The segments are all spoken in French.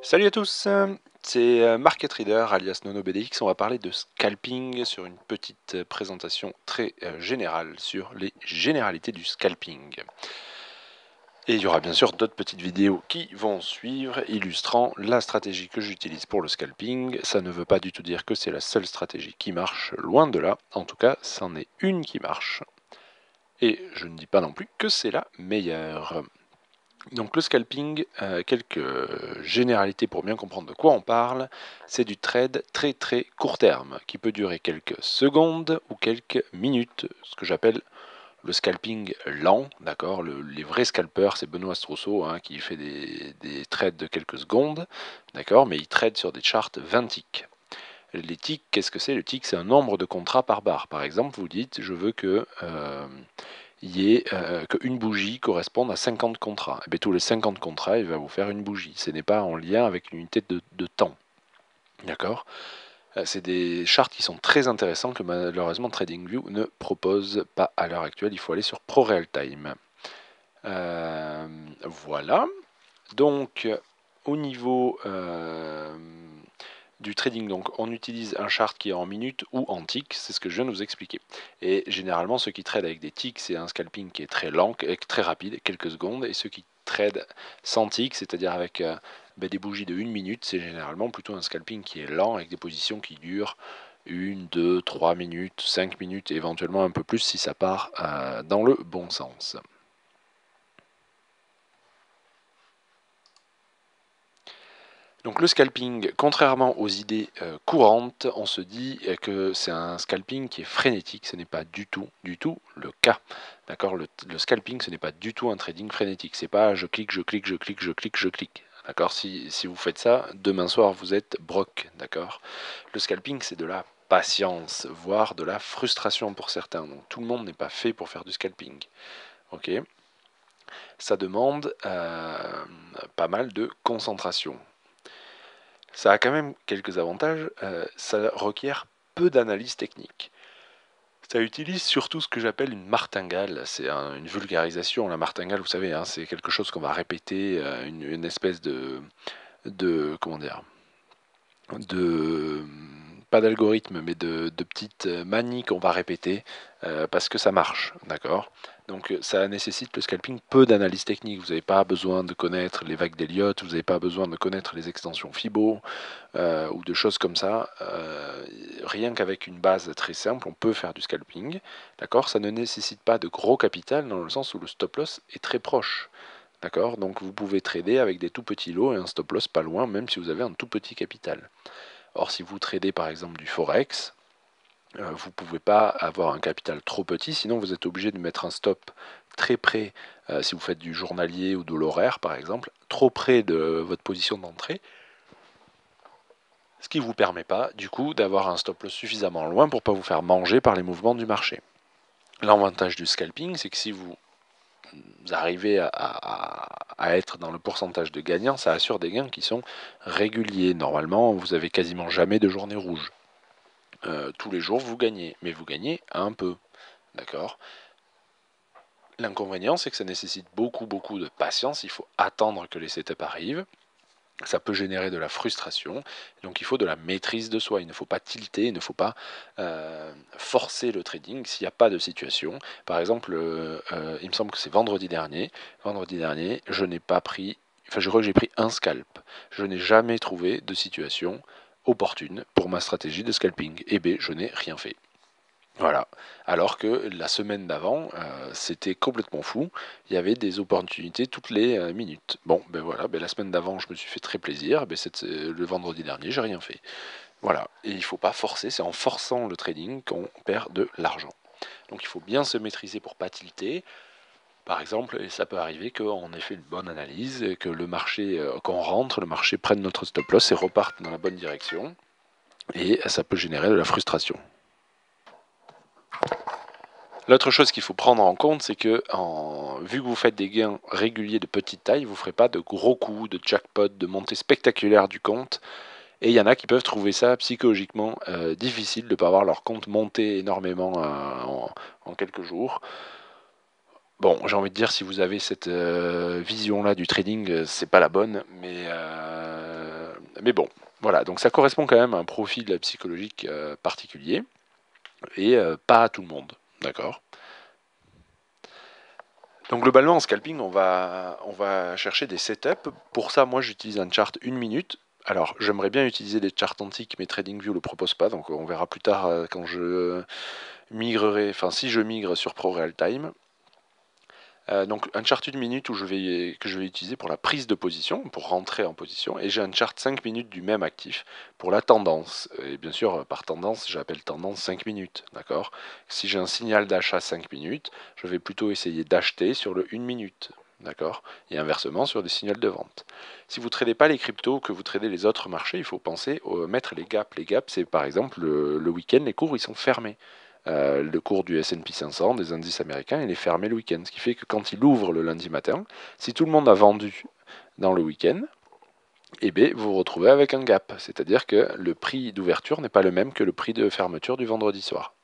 Salut à tous, c'est euh, Market Reader alias NonoBDX. On va parler de scalping sur une petite euh, présentation très euh, générale sur les généralités du scalping. Et il y aura bien sûr d'autres petites vidéos qui vont suivre illustrant la stratégie que j'utilise pour le scalping. Ça ne veut pas du tout dire que c'est la seule stratégie qui marche, loin de là. En tout cas, c'en est une qui marche. Et je ne dis pas non plus que c'est la meilleure. Donc le scalping, euh, quelques généralités pour bien comprendre de quoi on parle, c'est du trade très très court terme, qui peut durer quelques secondes ou quelques minutes, ce que j'appelle le scalping lent, d'accord? Les vrais scalpers, c'est Benoît Strosso hein, qui fait des, trades de quelques secondes, d'accord? Mais il trade sur des charts 20 ticks. Les ticks, qu'est-ce que c'est? Le tick, c'est un nombre de contrats par barre. Par exemple, vous dites, je veux que... Euh, y ait euh, qu'une bougie corresponde à 50 contrats. Et eh bien, tous les 50 contrats, il va vous faire une bougie. Ce n'est pas en lien avec l'unité de, de, temps. D'accord? Euh, C'est des chartes qui sont très intéressants que malheureusement TradingView ne propose pas à l'heure actuelle. Il faut aller sur ProRealTime. Euh, voilà. Donc, au niveau du trading. Donc on utilise un chart qui est en minutes ou en ticks, c'est ce que je viens de vous expliquer. Et généralement ceux qui trade avec des ticks, c'est un scalping qui est très lent, très rapide, quelques secondes, et ceux qui trade sans ticks, c'est-à-dire avec euh, ben, des bougies de 1 minute, c'est généralement plutôt un scalping qui est lent avec des positions qui durent 1, 2, 3 minutes, 5 minutes éventuellement un peu plus si ça part euh, dans le bon sens. Donc le scalping, contrairement aux idées euh, courantes, on se dit que c'est un scalping qui est frénétique. Ce n'est pas du tout, du tout le cas. D'accord? Le, scalping, ce n'est pas du tout un trading frénétique. C'est pas je clique, je clique, je clique, je clique, je clique. D'accord? Si, vous faites ça, demain soir, vous êtes broc. D'accord? Le scalping, c'est de la patience, voire de la frustration pour certains. Donc tout le monde n'est pas fait pour faire du scalping. Ok? Ça demande euh, pas mal de concentration. Ça a quand même quelques avantages. Euh, ça requiert peu d'analyse technique. Ça utilise surtout ce que j'appelle une martingale. C'est une vulgarisation. La martingale, vous savez, hein, c'est quelque chose qu'on va répéter, euh, une, espèce de, de comment dire, de pas d'algorithme, mais de, petites manies qu'on va répéter euh, parce que ça marche, d'accord? Donc ça nécessite le scalping peu d'analyse technique. Vous n'avez pas besoin de connaître les vagues d'Elliott, vous n'avez pas besoin de connaître les extensions Fibo euh, ou de choses comme ça. Euh, rien qu'avec une base très simple, on peut faire du scalping, d'accord? Ça ne nécessite pas de gros capital dans le sens où le stop loss est très proche. D'accord? Donc vous pouvez trader avec des tout petits lots et un stop loss pas loin, même si vous avez un tout petit capital. Or, si vous tradez par exemple du Forex, euh, vous ne pouvez pas avoir un capital trop petit, sinon vous êtes obligé de mettre un stop très près, euh, si vous faites du journalier ou de l'horaire par exemple, trop près de votre position d'entrée, ce qui ne vous permet pas du coup d'avoir un stop suffisamment loin pour ne pas vous faire manger par les mouvements du marché. L'avantage du scalping, c'est que si vous arrivez à, être dans le pourcentage de gagnants, ça assure des gains qui sont réguliers. Normalement, vous avez quasiment jamais de journée rouge. Euh, tous les jours, vous gagnez, mais vous gagnez un peu. D'accord? L'inconvénient, c'est que ça nécessite beaucoup, beaucoup de patience. Il faut attendre que les setups arrivent ça peut générer de la frustration. Donc il faut de la maîtrise de soi. Il ne faut pas tilter, il ne faut pas euh, forcer le trading s'il n'y a pas de situation. Par exemple, euh, euh, il me semble que c'est vendredi dernier. Vendredi dernier, je n'ai pas pris, enfin je crois que j'ai pris un scalp. Je n'ai jamais trouvé de situation opportune pour ma stratégie de scalping. Et B, je n'ai rien fait. Voilà. Alors que la semaine d'avant, euh, c'était complètement fou. Il y avait des opportunités toutes les euh, minutes. Bon, ben voilà, ben la semaine d'avant, je me suis fait très plaisir. Ben euh, le vendredi dernier, j'ai rien fait. Voilà. Et il ne faut pas forcer, c'est en forçant le trading qu'on perd de l'argent. Donc il faut bien se maîtriser pour pas tilter. Par exemple, ça peut arriver qu'on ait fait une bonne analyse, que le marché, qu'on rentre, le marché prenne notre stop loss et reparte dans la bonne direction. Et ça peut générer de la frustration. L'autre chose qu'il faut prendre en compte, c'est que vu que vous faites des gains réguliers de petite taille, vous ne ferez pas de gros coups, de jackpot, de montée spectaculaire du compte. Et il y en a qui peuvent trouver ça psychologiquement euh, difficile de ne pas avoir leur compte monter énormément euh, en, quelques jours. Bon, j'ai envie de dire, si vous avez cette euh, vision-là du trading, c'est pas la bonne, mais mais bon, voilà, donc ça correspond quand même à un profil psychologique particulier et pas à tout le monde, d'accord donc globalement en scalping, on va, on va chercher des setups. Pour ça, moi j'utilise un chart une minute. Alors j'aimerais bien utiliser des charts antiques, mais TradingView ne le propose pas, donc on verra plus tard quand je migrerai, enfin si je migre sur Pro Real Time. Euh, donc un chart une minute où je vais, que je vais utiliser pour la prise de position, pour rentrer en position, et j'ai un chart 5 minutes du même actif pour la tendance. Et bien sûr, par tendance, j'appelle tendance 5 minutes, d'accord? Si j'ai un signal d'achat 5 minutes, je vais plutôt essayer d'acheter sur le 1 minute, d'accord? Et inversement sur des signaux de vente. Si vous ne tradez pas les cryptos, que vous tradez les autres marchés, il faut penser à mettre les gaps. Les gaps, c'est par exemple le, le week-end, les cours, ils sont fermés. Euh, le cours du S&P 500, des indices américains, il est fermé le week-end. Ce qui fait que quand il ouvre le lundi matin, si tout le monde a vendu dans le week-end, eh bien, vous vous retrouvez avec un gap. C'est-à-dire que le prix d'ouverture n'est pas le même que le prix de fermeture du vendredi soir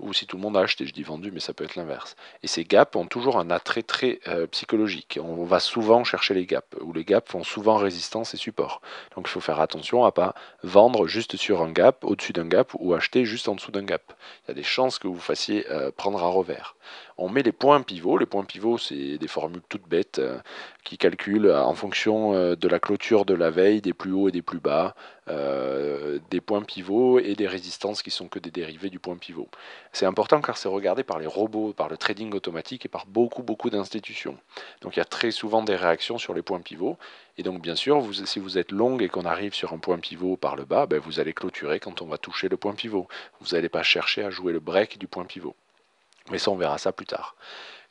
ou si tout le monde a acheté, je dis vendu, mais ça peut être l'inverse. Et ces gaps ont toujours un attrait très euh, psychologique. On va souvent chercher les gaps, ou les gaps font souvent résistance et support. Donc il faut faire attention à pas vendre juste sur un gap, au-dessus d'un gap, ou acheter juste en dessous d'un gap. Il y a des chances que vous fassiez euh, prendre à revers. On met les points pivots. Les points pivots, c'est des formules toutes bêtes euh, qui calculent en fonction de la clôture de la veille, des plus hauts et des plus bas, des points pivots et des résistances qui sont que des dérivés du point pivot. C'est important car c'est regardé par les robots, par le trading automatique et par beaucoup, beaucoup d'institutions. Donc il y a très souvent des réactions sur les points pivots. Et donc bien sûr, si vous êtes long et qu'on arrive sur un point pivot par le bas, ben, vous allez clôturer quand on va toucher le point pivot. Vous n'allez pas chercher à jouer le break du point pivot. Mais ça, on verra ça plus tard.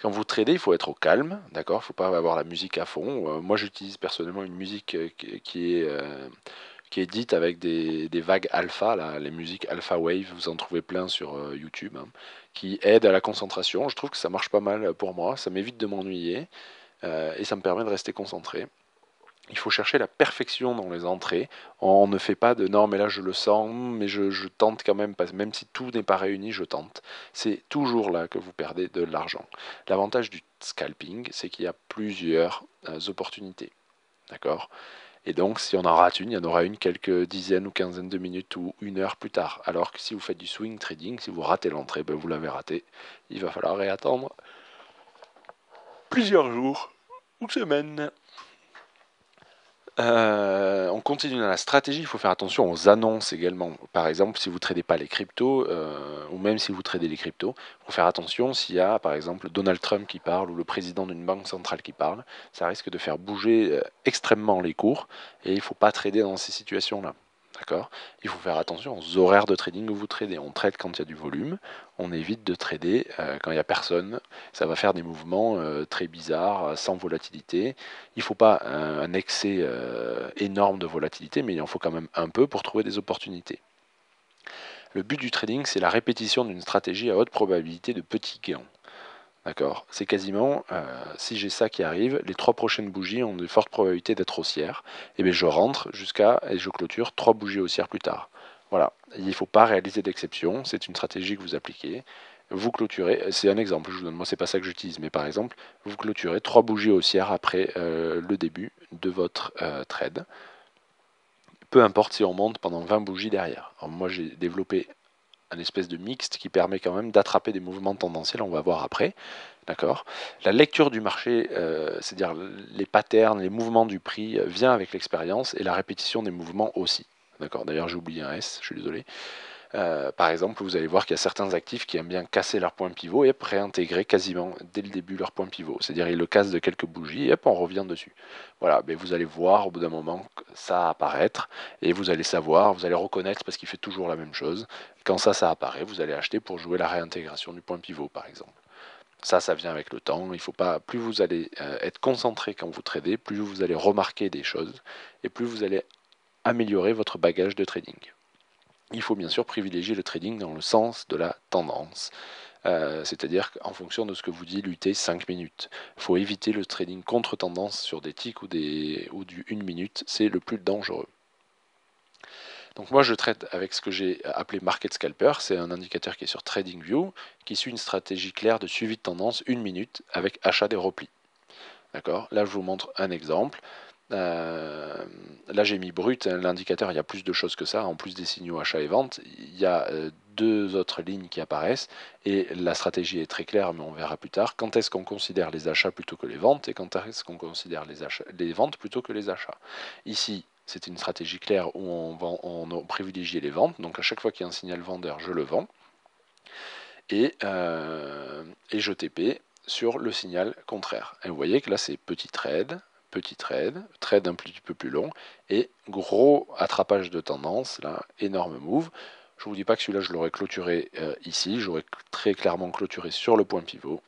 Quand vous tradez, il faut être au calme, d'accord? Il ne faut pas avoir la musique à fond. Euh, moi, j'utilise personnellement une musique euh, qui est euh, qui est dite avec des, vagues alpha, les musiques alpha wave, vous en trouvez plein sur YouTube, hein, qui aident à la concentration. Je trouve que ça marche pas mal pour moi, ça m'évite de m'ennuyer et ça me permet de rester concentré. Il faut chercher la perfection dans les entrées. On ne fait pas de non, mais là je le sens, mais je, tente quand même, même si tout n'est pas réuni, je tente. C'est toujours là que vous perdez de l'argent. L'avantage du scalping, c'est qu'il y a plusieurs euh, opportunités. D'accord? Et donc, si on en rate une, il y en aura une quelques dizaines ou quinzaines de minutes ou une heure plus tard. Alors que si vous faites du swing trading, si vous ratez l'entrée, ben vous l'avez raté. Il va falloir réattendre plusieurs jours ou semaines. Euh, on continue dans la stratégie, il faut faire attention aux annonces également. Par exemple, si vous ne tradez pas les cryptos, euh, ou même si vous tradez les cryptos, il faut faire attention s'il y a par exemple Donald Trump qui parle ou le président d'une banque centrale qui parle. Ça risque de faire bouger euh, extrêmement les cours et il ne faut pas trader dans ces situations-là. Il faut faire attention aux horaires de trading où vous tradez. On trade quand il y a du volume, on évite de trader euh, quand il n'y a personne. Ça va faire des mouvements euh, très bizarres, sans volatilité. Il ne faut pas un excès euh, énorme de volatilité, mais il en faut quand même un peu pour trouver des opportunités. Le but du trading, c'est la répétition d'une stratégie à haute probabilité de petits gains. D'accord C'est quasiment, euh, si j'ai ça qui arrive, les trois prochaines bougies ont de fortes probabilités d'être haussières. Et eh bien je rentre jusqu'à, et je clôture trois bougies haussières plus tard. Voilà, il ne faut pas réaliser d'exception, c'est une stratégie que vous appliquez. Vous clôturez, c'est un exemple, je vous donne, moi c'est pas ça que j'utilise, mais par exemple, vous clôturez trois bougies haussières après euh, le début de votre euh, trade. Peu importe si on monte pendant 20 bougies derrière. Moi j'ai développé un espèce de mixte qui permet quand même d'attraper des mouvements tendanciels, on va voir après. D'accord? La lecture du marché, euh, c'est-à-dire les patterns, les mouvements du prix, euh, vient avec l'expérience et la répétition des mouvements aussi. D'accord? D'ailleurs, j'ai oublié un S, je suis désolé. Euh, par exemple, vous allez voir qu'il y a certains actifs qui aiment bien casser leur point pivot et réintégrer quasiment dès le début leur point pivot. C'est-à-dire ils le cassent de quelques bougies et hop, on revient dessus. Voilà, mais vous allez voir au bout d'un moment ça apparaître et vous allez savoir, vous allez reconnaître parce qu'il fait toujours la même chose. Quand ça, ça apparaît, vous allez acheter pour jouer la réintégration du point pivot, par exemple. Ça, ça vient avec le temps. Il faut pas. Plus vous allez euh, être concentré quand vous tradez, plus vous allez remarquer des choses et plus vous allez améliorer votre bagage de trading il faut bien sûr privilégier le trading dans le sens de la tendance. Euh, c'est-à-dire qu'en fonction de ce que vous dit lutter 5 minutes. Il faut éviter le trading contre tendance sur des ticks ou, des, ou du 1 minute, c'est le plus dangereux. Donc moi je traite avec ce que j'ai appelé Market Scalper, c'est un indicateur qui est sur TradingView, qui suit une stratégie claire de suivi de tendance 1 minute avec achat des replis. D'accord? Là je vous montre un exemple. Euh, là j'ai mis brut, hein, l'indicateur, il y a plus de choses que ça. En plus des signaux achat et vente, il y a euh, deux autres lignes qui apparaissent. Et la stratégie est très claire, mais on verra plus tard. Quand est-ce qu'on considère les achats plutôt que les ventes et quand est-ce qu'on considère les, achats, les ventes plutôt que les achats? Ici, c'est une stratégie claire où on, vend, on privilégie les ventes. Donc à chaque fois qu'il y a un signal vendeur, je le vends. Et, euh, et je TP sur le signal contraire. Et vous voyez que là, c'est petit trade, petit trade, trade un petit peu plus long, et gros attrapage de tendance, là, énorme move. Je ne vous dis pas que celui-là, je l'aurais clôturé euh, ici, j'aurais très clairement clôturé sur le point pivot.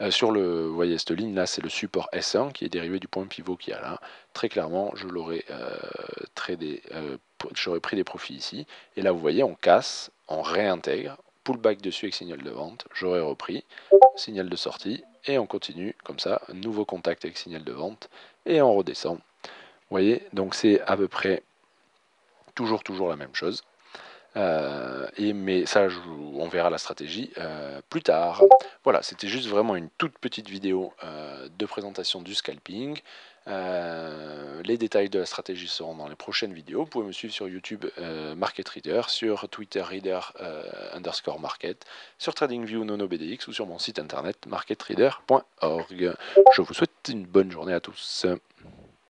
Euh, sur le, vous voyez, cette ligne là, c'est le support S1 qui est dérivé du point pivot qu'il y a là. Très clairement, je l'aurais euh, j'aurais pris des profits ici. Et là, vous voyez, on casse, on réintègre, pullback dessus avec signal de vente, j'aurais repris, signal de sortie, et on continue comme ça, nouveau contact avec signal de vente, et on redescend. Vous voyez, donc c'est à peu près toujours, toujours la même chose. Euh, et, mais ça, on verra la stratégie euh, plus tard. Voilà, c'était juste vraiment une toute petite vidéo euh, de présentation du scalping. les détails de la stratégie seront dans les prochaines vidéos. Vous pouvez me suivre sur YouTube Market Reader, sur Twitter Reader underscore Market, sur TradingView NonoBDX ou sur mon site internet marketreader.org. Je vous souhaite une bonne journée à tous.